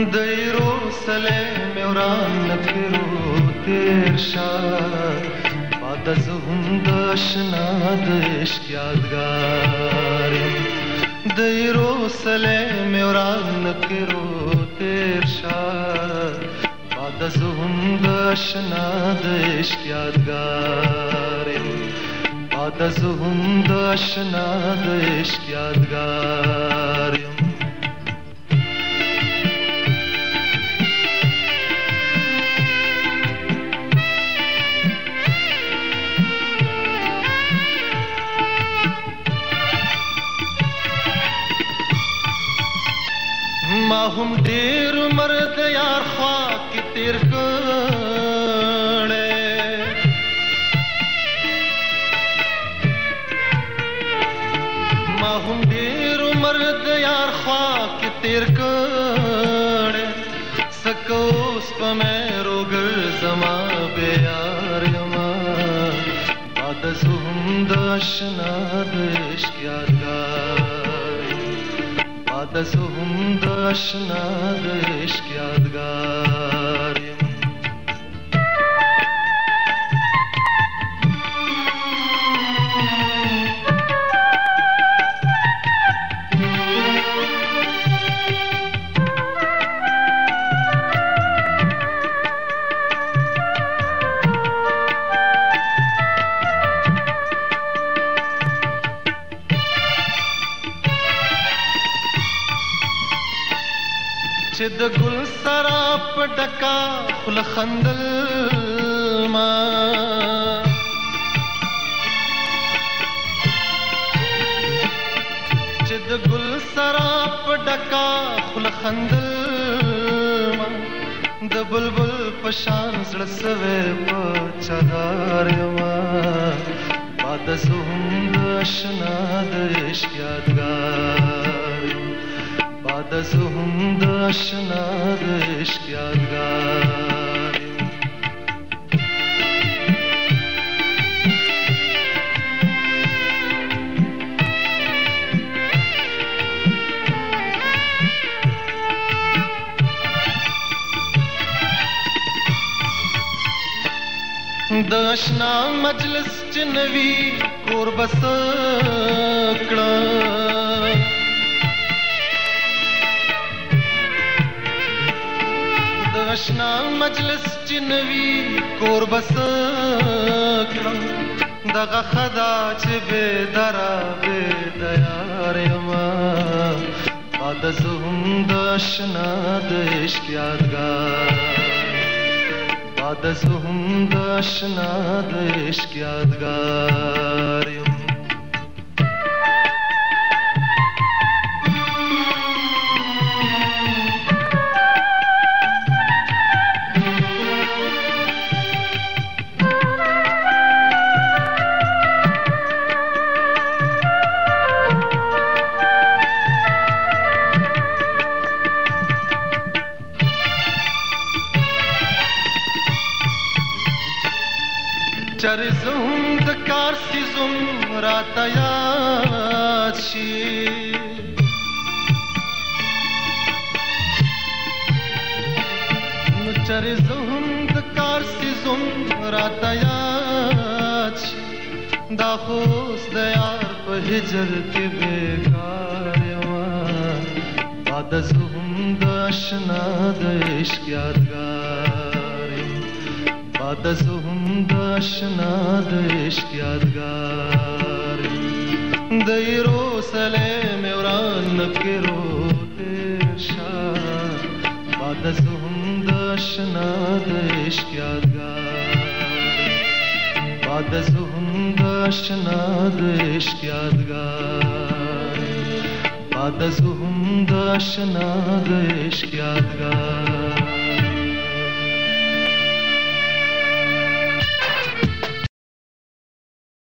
د یروسلم وران نفرو تیر شا باد از هم د شنا د عشق یادگار د یروسلم وران نفرو تیر شا باد از هم د شنا د عشق یادگار باد از هم د شنا د عشق یادگار یم ما هم ډیر مرد یار خوا کې تیر کړې ما هم ډیر مرد یار خوا کې تیر کړې سکو اوس په مې روګر زما به یار یما باد زوم د آشنا د عشق یادګار دست و هم داشت نداشت یادگار چې د ګل سرا په ډکا خل خندل ما چې د ګل سرا په ډکا خل خندل ما د بلبل په شان سړ سوي په چدار ما باد زوم د شنا د عشق یادګار داشنا مجلس چنوی کور بسر दशना मजलस चिनवी कोर बस दगा खदाच बे दरा बे दयारे मा दशना देश क्या गा आदसुहुं چرزم د کار سیزم را تیار شي نو چرزم د کار سیزم را تیار شي دا خوس د یار په هجر کې بیکار وا دا زهم د آشنا د عشق یادګار आदसुहुं दाशनादेश यादगारी दैरो सले मेवरान के रोते शा आदसुहुं दाशनादेश यादगारी आदसुहुं दाशनादेश यादगारी आदसुहुं दाशनादेश यादगारी